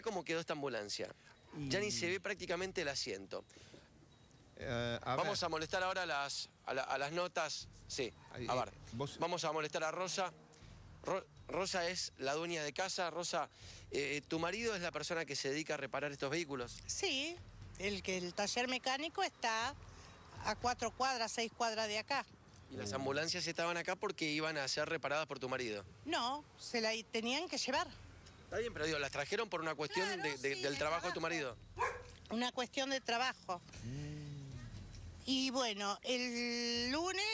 Mirá cómo quedó esta ambulancia. Ya ni se ve prácticamente el asiento. Eh, a Vamos ver, a molestar ahora a las, a, la- a las notas. Sí, Ahí, a eh, ver. vos- Vamos a molestar a Rosa. Ro- Rosa es la dueña de casa. Rosa, eh, ¿tu marido es la persona que se dedica a reparar estos vehículos? Sí, el que el taller mecánico está a cuatro cuadras, seis cuadras de acá. Y las ambulancias estaban acá porque iban a ser reparadas por tu marido. No, se la tenían que llevar. Está bien, pero digo, las trajeron por una cuestión Claro, de- de- sí, del de trabajo de tu marido. Una cuestión de trabajo. Y bueno, el lunes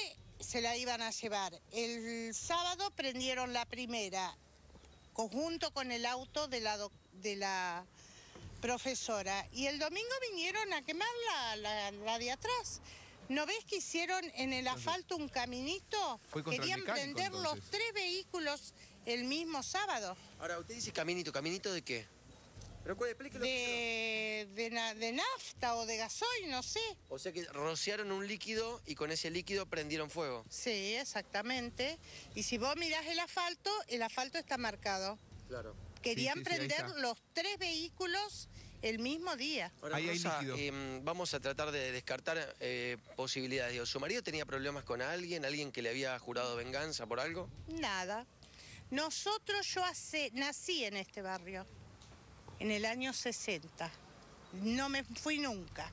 se la iban a llevar. El sábado prendieron la primera, conjunto con el auto de la, doc- de la profesora. Y el domingo vinieron a quemar la, la- la de atrás. ¿No ves que hicieron en el asfalto un caminito? Querían mecánico, prender los tres vehículos el mismo sábado. Ahora, usted dice caminito. ¿Caminito de qué? Pero cuál, explíquelo. De, de, na- de nafta o de gasoil, no sé. O sea que rociaron un líquido y con ese líquido prendieron fuego. Sí, exactamente. Y si vos mirás el asfalto, el asfalto está marcado. Claro. Querían sí, sí, ahí prender los tres vehículos el mismo día. Ahora, Ahí hay em, vamos a tratar de descartar eh, posibilidades. Digo, ¿Su marido tenía problemas con alguien? ¿Alguien que le había jurado venganza por algo? Nada. Nosotros, yo hace, nací en este barrio, en el año 60. No me fui nunca.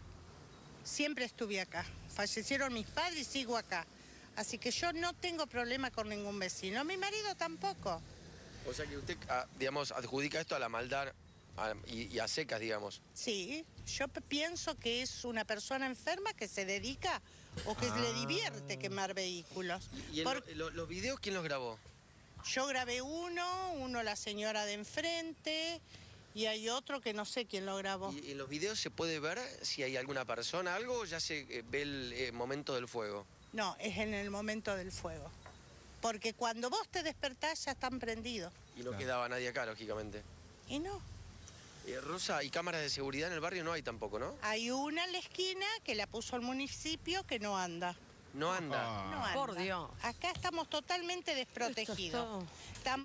Siempre estuve acá. Fallecieron mis padres y sigo acá. Así que yo no tengo problema con ningún vecino. Mi marido tampoco. O sea que usted, ah, digamos, adjudica esto a la maldad y, a secas, digamos. Sí, yo pienso que es una persona enferma que se dedica o que Ah. le divierte quemar vehículos. ¿Y el- Por- lo- los videos quién los grabó? Yo grabé uno, uno la señora de enfrente y hay otro que no sé quién lo grabó. ¿Y en los videos se puede ver si hay alguna persona, algo o ya se eh, ve el eh, momento del fuego? No, es en el momento del fuego. Porque cuando vos te despertás ya están prendidos. Y no Claro. quedaba nadie acá, lógicamente. Y no. Eh, Rosa, ¿y cámaras de seguridad en el barrio no hay tampoco, no? Hay una en la esquina que la puso el municipio que no anda. No anda. Ah. No anda. Por Dios. Acá estamos totalmente desprotegidos. todo. Tam-